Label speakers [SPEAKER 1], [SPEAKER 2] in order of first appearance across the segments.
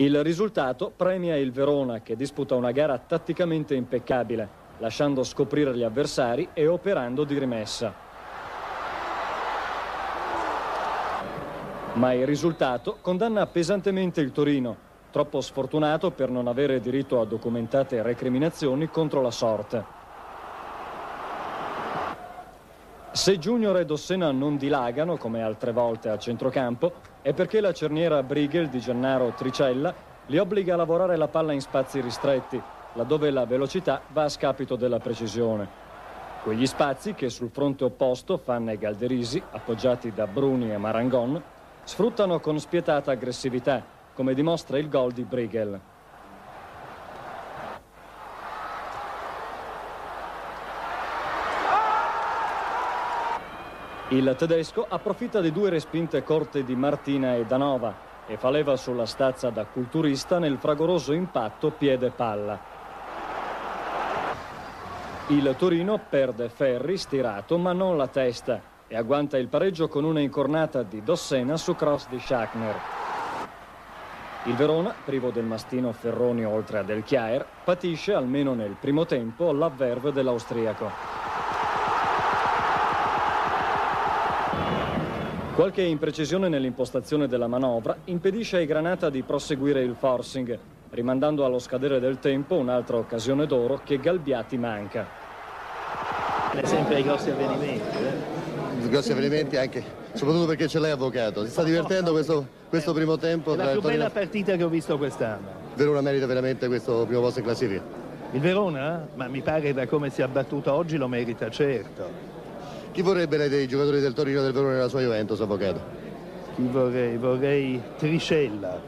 [SPEAKER 1] Il risultato premia il Verona che disputa una gara tatticamente impeccabile, lasciando scoprire gli avversari e operando di rimessa. Ma il risultato condanna pesantemente il Torino, troppo sfortunato per non avere diritto a documentate recriminazioni contro la sorte. Se Junior e Dossena non dilagano, come altre volte a centrocampo, è perché la cerniera Brigel di Gennaro Tricella li obbliga a lavorare la palla in spazi ristretti, laddove la velocità va a scapito della precisione. Quegli spazi che sul fronte opposto Fanna e Galderisi, appoggiati da Bruni e Marangon, sfruttano con spietata aggressività, come dimostra il gol di Brigel. Il tedesco approfitta di due respinte corte di Martina e Danova e fa leva sulla stazza da culturista nel fragoroso impatto piede-palla. Il Torino perde Ferri stirato ma non la testa e agguanta il pareggio con una incornata di Dossena su cross di Schachner. Il Verona, privo del mastino Ferroni oltre a Del Chiaer, patisce almeno nel primo tempo l'avverve dell'austriaco. Qualche imprecisione nell'impostazione della manovra impedisce ai Granata di proseguire il forcing, rimandando allo scadere del tempo un'altra occasione d'oro che Galbiati manca.
[SPEAKER 2] È sempre ai grossi avvenimenti.
[SPEAKER 3] Eh? Grossi avvenimenti anche, soprattutto perché ce l'hai avvocato. Si sta divertendo questo, questo primo tempo?
[SPEAKER 2] È la più bella partita che ho visto quest'anno.
[SPEAKER 3] Verona merita veramente questo primo posto in classifica?
[SPEAKER 2] Il Verona? Ma mi pare da come si è abbattuto oggi lo merita certo.
[SPEAKER 3] Chi vorrebbe lei dei giocatori del Torino del Verona nella sua Juventus, avvocato?
[SPEAKER 2] Chi vorrei? Vorrei Triscella,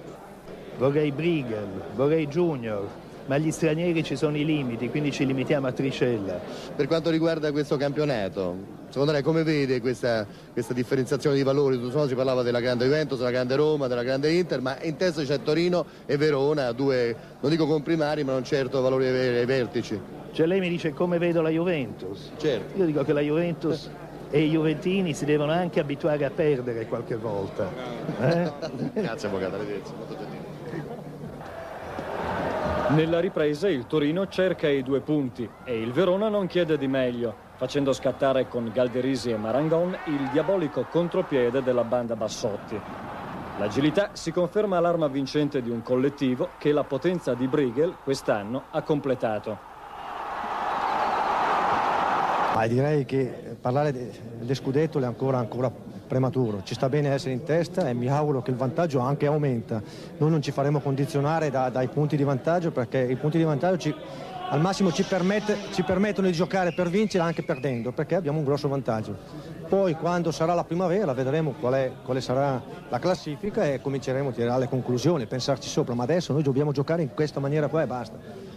[SPEAKER 2] vorrei Brigel, vorrei Junior, ma agli stranieri ci sono i limiti, quindi ci limitiamo a Triscella.
[SPEAKER 3] Per quanto riguarda questo campionato, secondo lei come vede questa, questa differenziazione di valori? Tutto si parlava della grande Juventus, della grande Roma, della grande Inter, ma in testa c'è Torino e Verona, due, non dico comprimari, ma non certo valori ai vertici.
[SPEAKER 2] Cioè lei mi dice come vedo la Juventus?
[SPEAKER 3] Certo.
[SPEAKER 2] Io dico che la Juventus e i Juventini si devono anche abituare a perdere qualche volta.
[SPEAKER 3] Eh? Grazie avvocato, arrivederci.
[SPEAKER 1] Nella ripresa il Torino cerca i due punti e il Verona non chiede di meglio, facendo scattare con Galderisi e Marangon il diabolico contropiede della banda Bassotti. L'agilità si conferma l'arma vincente di un collettivo che la potenza di Brigel quest'anno ha completato.
[SPEAKER 4] Ma direi che parlare del scudetto è ancora, ancora prematuro. Ci sta bene essere in testa e mi auguro che il vantaggio anche aumenta. Noi non ci faremo condizionare da, dai punti di vantaggio perché i punti di vantaggio ci, al massimo ci, permette, ci, permettono di giocare per vincere anche perdendo perché abbiamo un grosso vantaggio. Poi quando sarà la primavera vedremo qual è, quale sarà la classifica e cominceremo a tirare le conclusioni, pensarci sopra, ma adesso noi dobbiamo giocare in questa maniera qua e basta.